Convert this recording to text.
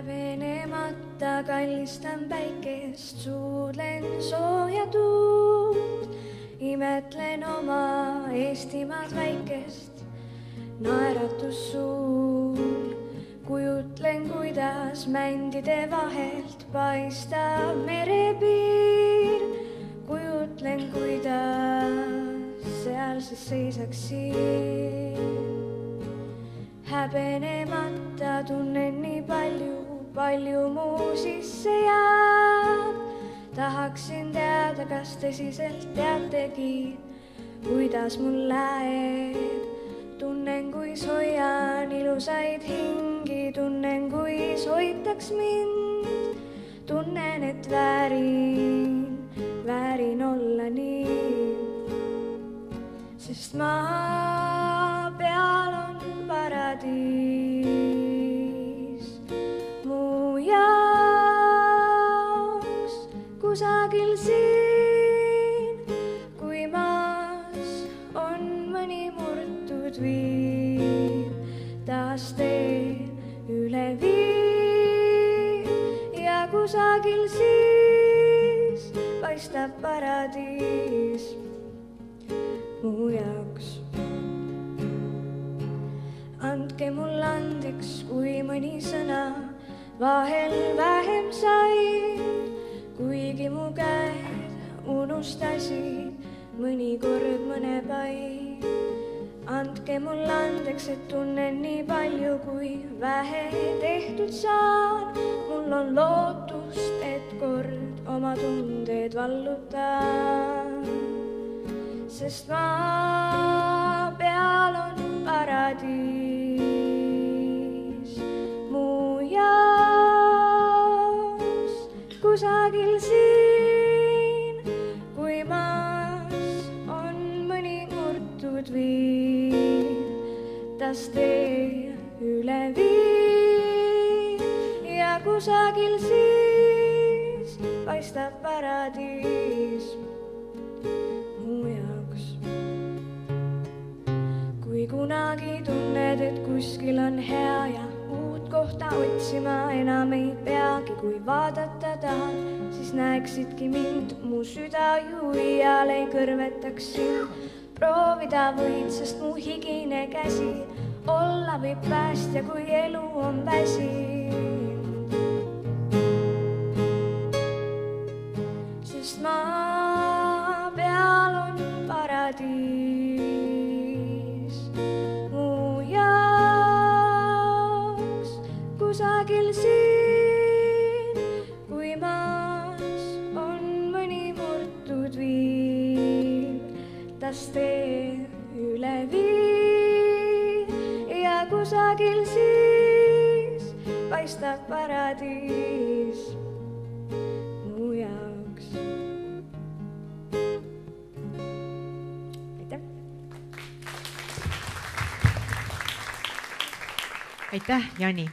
häbenemata kallistan päikest, suudlen sooja tuult, imetlen oma Eestimaad väikest, naeratus suul. kujutlen, kuidas mändide vahelt paistab merepiir, kujutlen, kuidas seal siis seisaksin häbenemata tunnen nii palju, palju mu sisse jääb. tahaksin teada, kas tõsiselt teategi, kuidas mul läheb. tunnen, kuis hoian ilusaid hingi, tunnen, kuis hoitaks mind. tunnen, et väärin kusagil siin, kui maas on mõni murtud viiv, taas tee üle viib ja kusagil siis paistab paradiis mu jaoks. Andke mulle andeks, kui mõni sõna vahel vähem sai, kuigi mu käed unustasid mõnikord mõne pai. andke mulle andeks, et tunnen nii palju, kui vähe tehtud saan. mul on lootust, et kord oma tunded vallutan, sest maa peal on paradiis kusagil siin, kui maas on mõni murtud viiv, tas tee üle viib ja kusagil siis paistab paradiis mu jaoks. Kui kunagi tunned, et kuskil on hea ja kohta otsima enam ei peagi, kui vaadata tahad, siis näeksidki mind, mu süda ju iial ei kõrvetaks sind. proovida võid, sest mu higine käsi olla võib päästja, kui elu on väsinud. sest maa peal on paradiis tas tee üle viib ja kusagil siis paistab paradiis mu jaoks. aitäh. aitäh, Jani